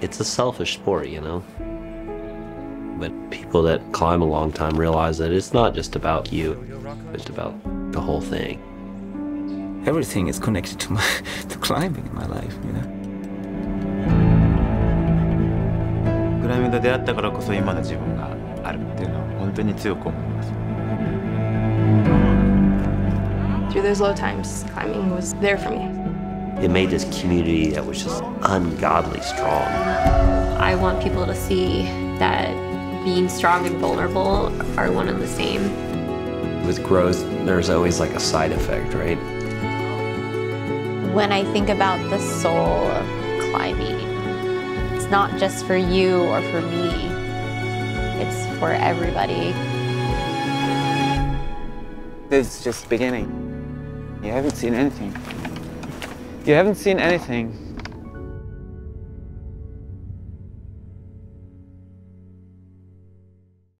it's a selfish sport, you know? But people that climb a long time realize that it's not just about you, it's about the whole thing. Everything is connected to my to climbing in my life, you know. クライミングと出会ったからこそ今の自分があるっていうのは本当に強く思います。 Through those low times, climbing was there for me. It made this community that was just ungodly strong. I want people to see that being strong and vulnerable are one and the same. With growth, there's always like a side effect, right? When I think about the soul of climbing, it's not just for you or for me, it's for everybody. This is just beginning. You haven't seen anything. You haven't seen anything